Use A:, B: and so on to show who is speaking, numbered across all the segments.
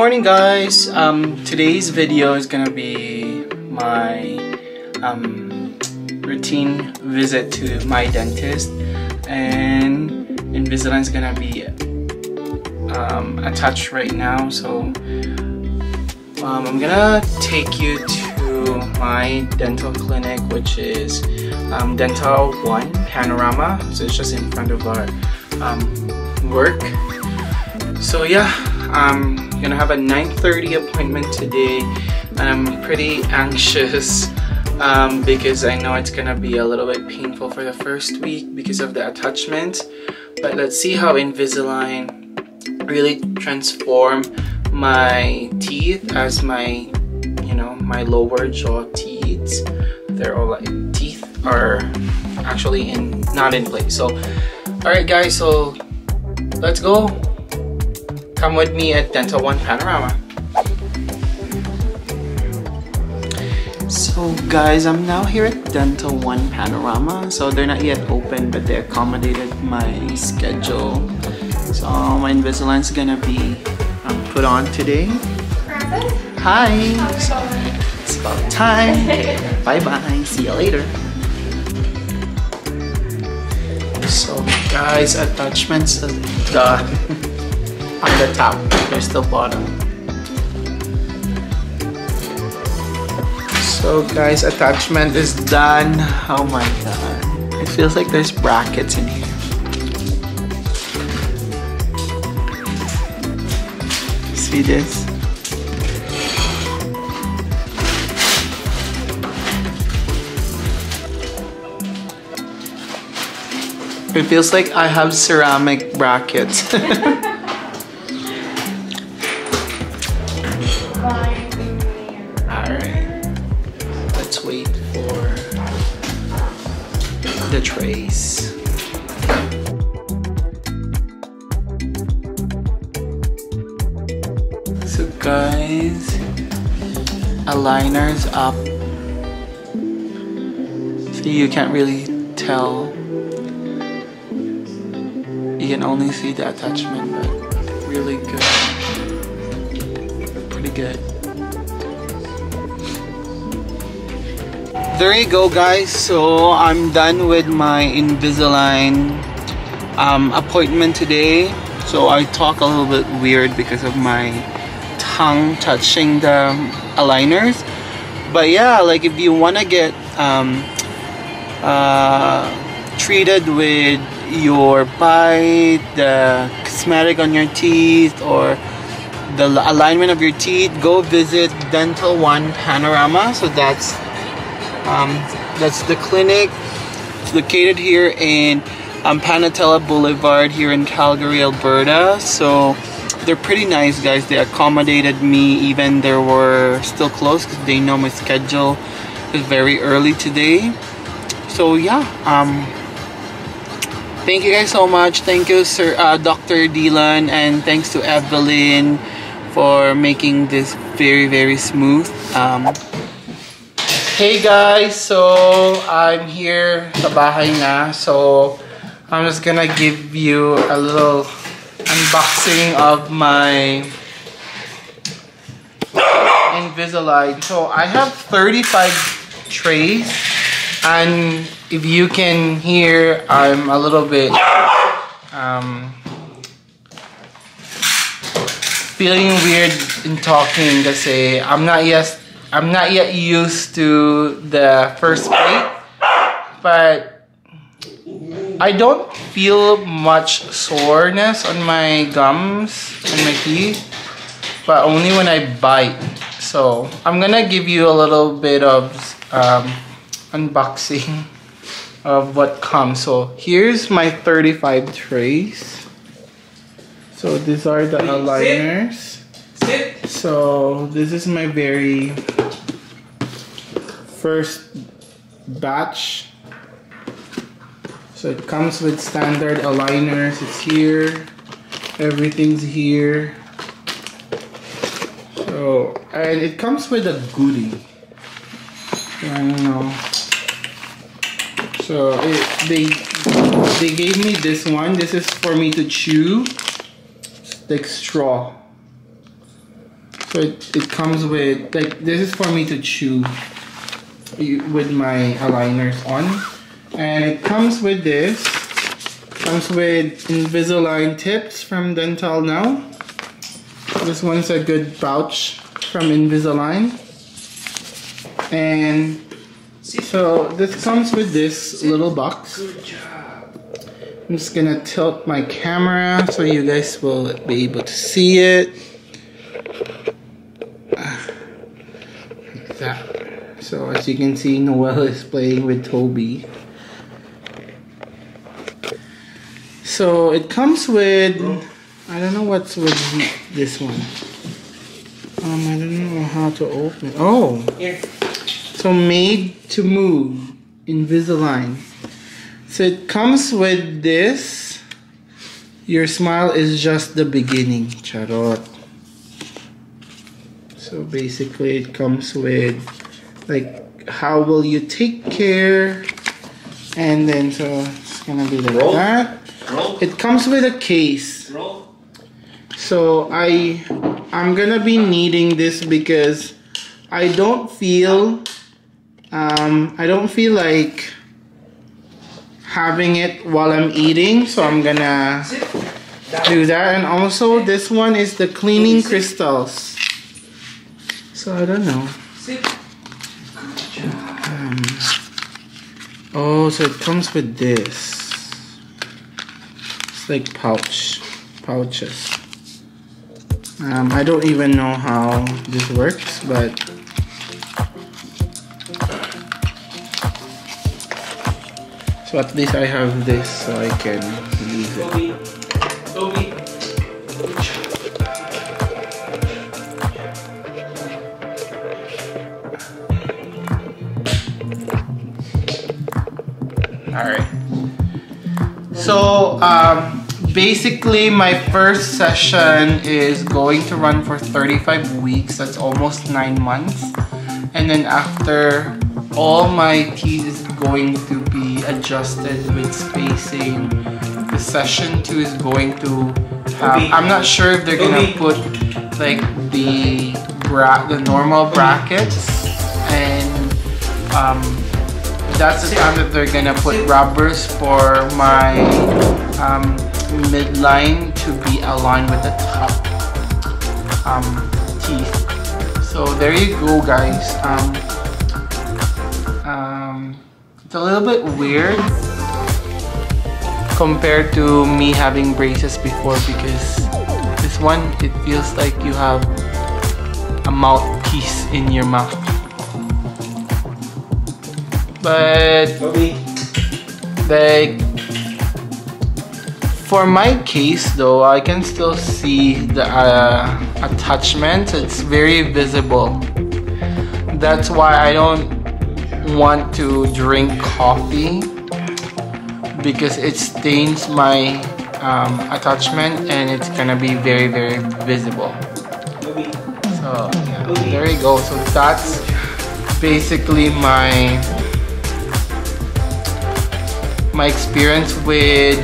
A: Morning guys! Um, today's video is gonna be my um, routine visit to my dentist. And Invisalign is gonna be um, attached right now. So um, I'm gonna take you to my dental clinic which is um, Dental Now Panorama. So it's just in front of our um, work. So yeah I'm gonna have a 9.30 appointment today and I'm pretty anxious um, because I know it's gonna be a little bit painful for the first week because of the attachment but let's see how Invisalign really transform my teeth as my you know my lower jaw teeth. They're all like teeth are actually in not in place. So all right guys so let's go Come with me at Dental Now Panorama. So guys, I'm now here at Dental Now Panorama. So they're not yet open, but they accommodated my schedule. So my Invisalign's gonna be um, put on today. Hi! So it's about time. Bye-bye. See you later. So guys, attachments are done. On the top. Here's the bottom. So guys, attachment is done. Oh my god. It feels like there's brackets in here. See this? It feels like I have ceramic brackets. the trays. So guys, aligners up. So you can't really tell. You can only see the attachment, but really good. Pretty good. There you go guys. So I'm done with my Invisalign um, appointment today. So I talk a little bit weird because of my tongue touching the aligners. But yeah like if you want to get um, uh, treated with your bite the cosmetic on your teeth or the alignment of your teeth go visit Dental Now panorama. So that's um, that's the clinic. It's located here in um, Panatella Boulevard here in Calgary, Alberta. So they're pretty nice guys. They accommodated me even they were still closed because they know my schedule is very early today. So yeah, um, thank you guys so much. Thank you, Sir uh, Dr. Dylan, and thanks to Evelyn for making this very very smooth. Um, Hey guys, so I'm here sa bahay na. So I'm just gonna give you a little unboxing of my Invisalign. So I have 35 trays and if you can hear, I'm a little bit um, feeling weird in talking kasi I'm not yet I'm not yet used to the first bite, but I don't feel much soreness on my gums and my teeth, but only when I bite. So I'm gonna give you a little bit of um, unboxing of what comes. So here's my 35 trays. So these are the aligners. So this is my very first batch. So it comes with standard aligners. It's here. Everything's here. So, and it comes with a goodie. I don't know. So it, they they gave me this one. This is for me to chew. It's like straw. So it, it comes with, like, this is for me to chew with my aligners on. And it comes with this. Comes with Invisalign tips from Dental Now. This one's a good pouch from Invisalign. And so this comes with this little box. Good job. I'm just gonna tilt my camera so you guys will be able to see it. Like that. So as you can see, Noel is playing with Toby. So it comes with, I don't know what's with this one. Um, I don't know how to open it. Oh, so made to move, Invisalign. So it comes with this. Your smile is just the beginning, charot. So basically it comes with like how will you take care and then so it's gonna be like Roll. that. Roll. It comes with a case. Roll. So I I'm gonna be needing this because I don't feel um, I don't feel like having it while I'm eating, so I'm gonna do that. And also, this one is the cleaning crystals. So I don't know. Oh, so it comes with this. It's like pouch, pouches. Um, I don't even know how this works, but So at least I have this so I can use it. Alright. So um, basically my first session is going to run for 35 weeks. That's almost 9 months. And then after all my teeth is going to be adjusted with spacing. The session 2 is going to have, I'm not sure if they're gonna put like the bra the normal brackets and um, that's the time that they're gonna put rubbers for my um, midline to be aligned with the top um, teeth. So there you go guys. Um, um, it's a little bit weird compared to me having braces before because this one it feels like you have a mouthpiece in your mouth but like for my case though I can still see the uh, attachment. It's very visible. That's why I don't want to drink coffee because it stains my um, attachment and it's gonna be very very visible. So yeah, there you go. So that's basically my my experience with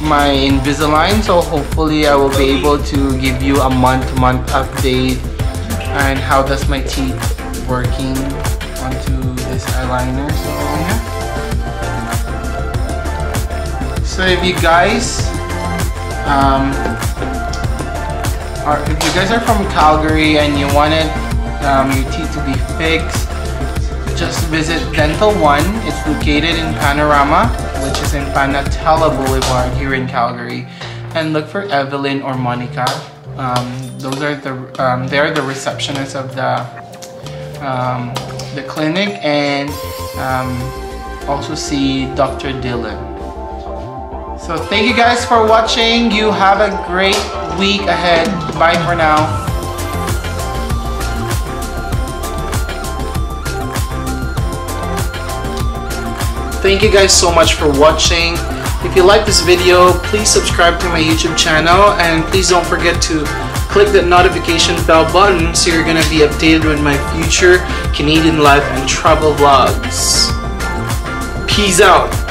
A: my Invisalign so hopefully I will be able to give you a month-to-month -month update and how does my teeth working onto this aligner. So yeah. So if you guys um, are if you guys are from Calgary and you wanted um, your teeth to be fixed, just visit Dental Now. It's located in Panorama, which is in Panatella Boulevard here in Calgary. And look for Evelyn or Monica. Um, those are the um, they're the receptionists of the um, the clinic and um, also see Dr. Dylan. So thank you guys for watching. You have a great week ahead. Bye for now. Thank you guys so much for watching. If you like this video, please subscribe to my YouTube channel and please don't forget to click that notification bell button so you're to be updated with my future Canadian life and travel vlogs. Peace out.